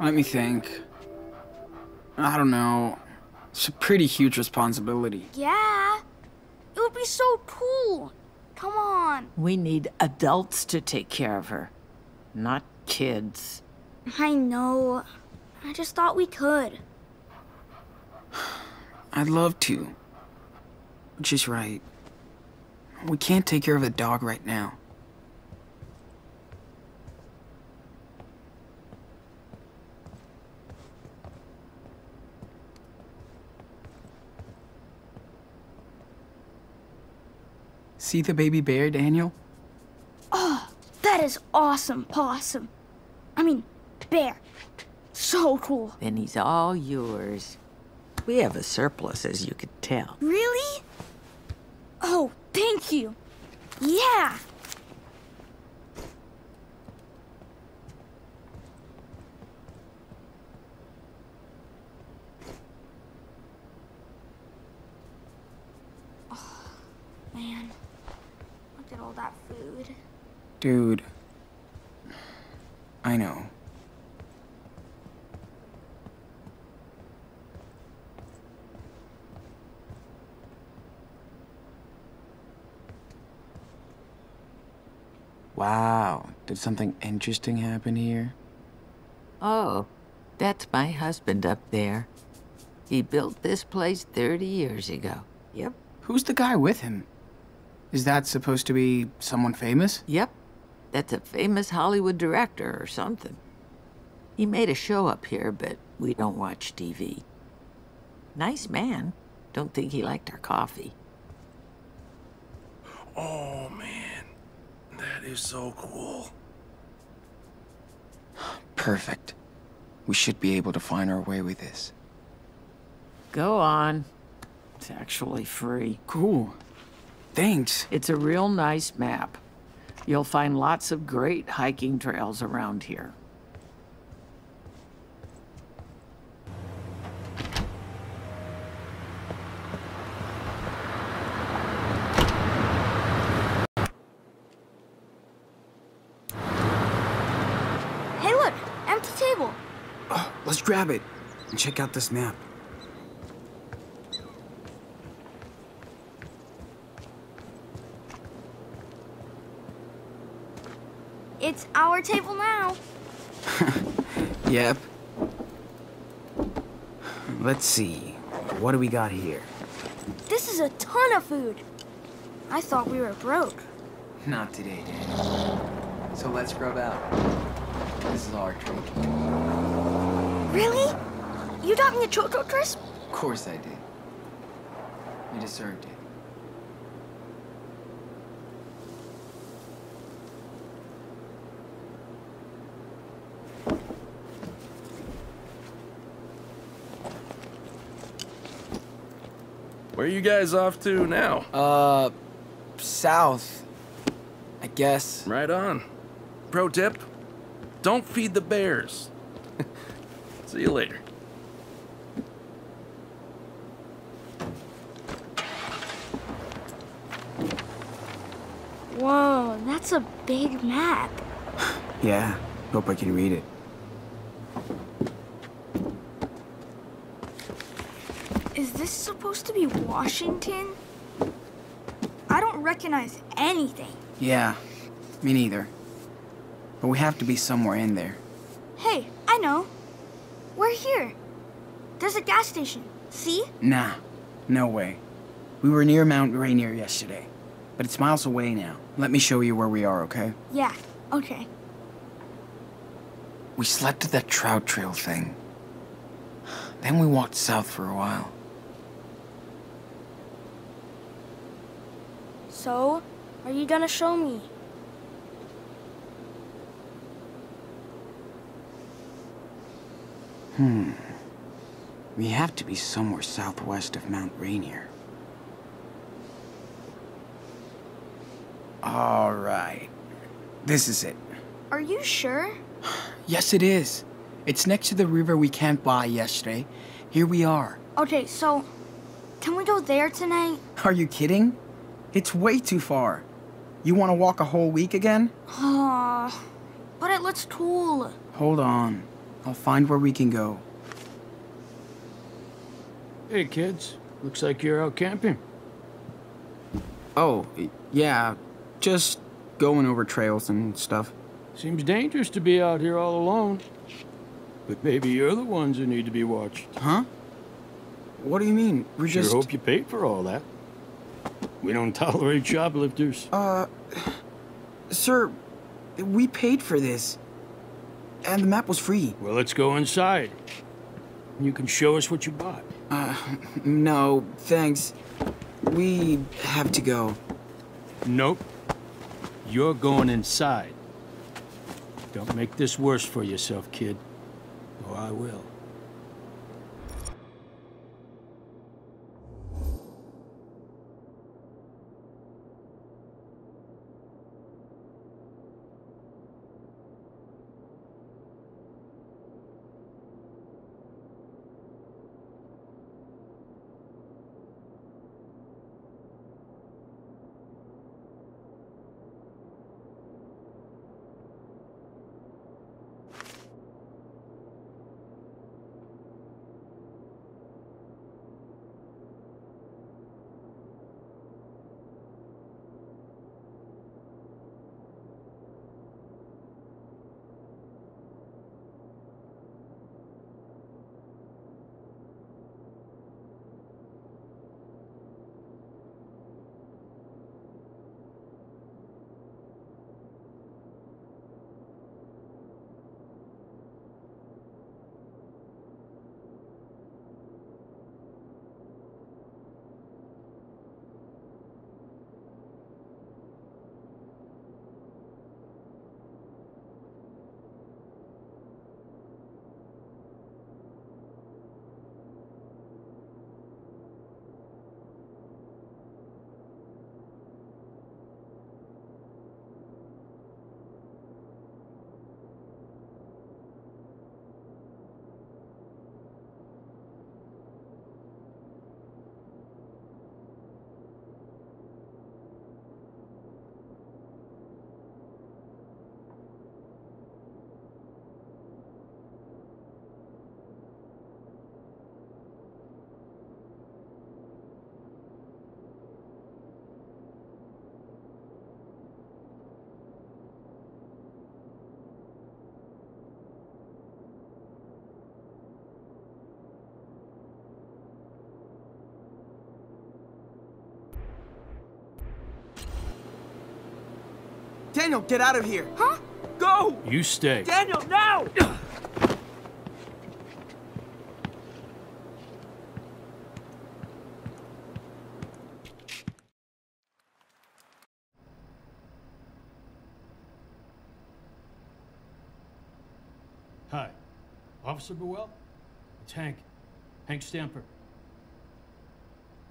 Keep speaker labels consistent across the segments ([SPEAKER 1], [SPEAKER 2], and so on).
[SPEAKER 1] Let me think. I don't know. It's a pretty huge responsibility.
[SPEAKER 2] Yeah. It would be so cool. Come on.
[SPEAKER 3] We need adults to take care of her, not kids.
[SPEAKER 2] I know. I just thought we could.
[SPEAKER 1] I'd love to. But she's right. We can't take care of the dog right now. See the baby bear, Daniel?
[SPEAKER 2] Oh, that is awesome, Possum. I mean, bear. So cool.
[SPEAKER 3] Then he's all yours. We have a surplus, as you could tell.
[SPEAKER 2] Really? Oh, thank you. Yeah. Oh, man. Look at all that food.
[SPEAKER 1] Dude. I know. Wow, did something interesting happen here?
[SPEAKER 3] Oh, that's my husband up there. He built this place 30 years ago. Yep.
[SPEAKER 1] Who's the guy with him? Is that supposed to be someone famous?
[SPEAKER 3] Yep. That's a famous Hollywood director or something. He made a show up here, but we don't watch TV. Nice man. Don't think he liked our coffee.
[SPEAKER 4] Oh, man. That is so cool.
[SPEAKER 1] Perfect. We should be able to find our way with this.
[SPEAKER 3] Go on. It's actually free.
[SPEAKER 1] Cool. Thanks.
[SPEAKER 3] It's a real nice map. You'll find lots of great hiking trails around here.
[SPEAKER 2] Hey, look, empty table.
[SPEAKER 1] Oh, let's grab it and check out this map.
[SPEAKER 2] It's our table now.
[SPEAKER 1] Yep. Let's see. What do we got here?
[SPEAKER 2] This is a ton of food. I thought we were broke.
[SPEAKER 1] Not today, Daniel. So let's grub out. This is our treat.
[SPEAKER 2] Really? You got me a Choco Crisp?
[SPEAKER 1] Of course I did. You deserved it.
[SPEAKER 4] Where are you guys off to now?
[SPEAKER 1] Uh, south. I guess.
[SPEAKER 4] Right on. Pro tip don't feed the bears. See you later.
[SPEAKER 2] Whoa, that's a big map.
[SPEAKER 1] Yeah, hope I can read it.
[SPEAKER 2] This supposed to be Washington? I don't recognize anything.
[SPEAKER 1] Yeah, me neither. But we have to be somewhere in there.
[SPEAKER 2] Hey, I know. We're here. There's a gas station. See?
[SPEAKER 1] Nah, no way. We were near Mount Rainier yesterday, but it's miles away now. Let me show you where we are, okay?
[SPEAKER 2] Yeah, okay.
[SPEAKER 1] We slept at that trout trail thing. Then we walked south for a while.
[SPEAKER 2] So, are you gonna show me?
[SPEAKER 1] Hmm. We have to be somewhere southwest of Mount Rainier. All right. This is it.
[SPEAKER 2] Are you sure?
[SPEAKER 1] Yes, it is. It's next to the river we camped by yesterday. Here we are.
[SPEAKER 2] Okay, so, can we go there tonight?
[SPEAKER 1] Are you kidding? It's way too far. You want to walk a whole week again?
[SPEAKER 2] Aw, but it looks cool.
[SPEAKER 1] Hold on. I'll find where we can go.
[SPEAKER 5] Hey, kids. Looks like you're out camping.
[SPEAKER 1] Oh, yeah, just going over trails and stuff.
[SPEAKER 5] Seems dangerous to be out here all alone. But maybe you're the ones who need to be watched.
[SPEAKER 1] Huh? What do you mean? We're
[SPEAKER 5] Sure
[SPEAKER 1] just.
[SPEAKER 5] hope you paid for all that. We don't tolerate shoplifters.
[SPEAKER 1] Uh. Sir, we paid for this. And the map was free.
[SPEAKER 5] Well, let's go inside. You can show us what you bought.
[SPEAKER 1] Uh, no, thanks. We have to go.
[SPEAKER 5] Nope. You're going inside. Don't make this worse for yourself, kid. Or I will.
[SPEAKER 1] Daniel, get out of here!
[SPEAKER 2] Huh?
[SPEAKER 1] Go!
[SPEAKER 5] You stay.
[SPEAKER 1] Daniel, now!
[SPEAKER 5] Hi. Officer Burwell? It's Hank. Hank Stamper.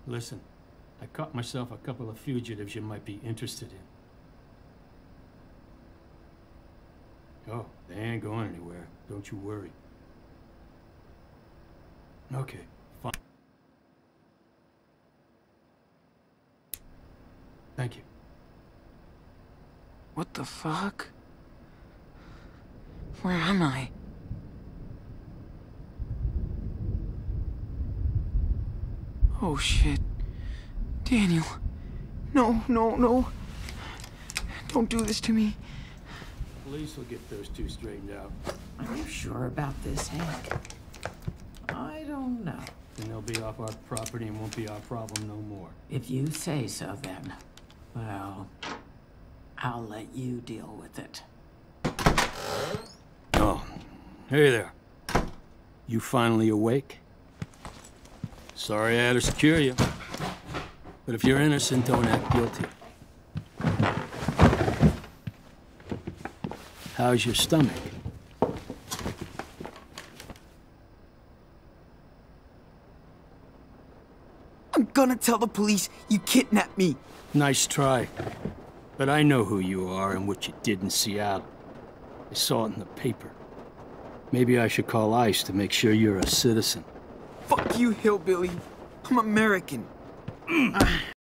[SPEAKER 5] Listen, I caught myself a couple of fugitives you might be interested in. Oh, they ain't going anywhere. Don't you worry. Okay, fine. Thank you.
[SPEAKER 1] What the fuck? Where am I? Oh shit. Daniel. No, no, no. Don't do this to me.
[SPEAKER 5] Police will get those two straightened out.
[SPEAKER 3] Are you sure about this, Hank? I don't know.
[SPEAKER 5] Then they'll be off our property and won't be our problem no more.
[SPEAKER 3] If you say so, then, well, I'll let you deal with it.
[SPEAKER 5] Oh, hey there. You finally awake? Sorry I had to secure you. But if you're innocent, don't act guilty. How's your stomach?
[SPEAKER 1] I'm gonna tell the police you kidnapped me.
[SPEAKER 5] Nice try. But I know who you are and what you did in Seattle. I saw it in the paper. Maybe I should call ICE to make sure you're a citizen.
[SPEAKER 1] Fuck you, hillbilly. I'm American.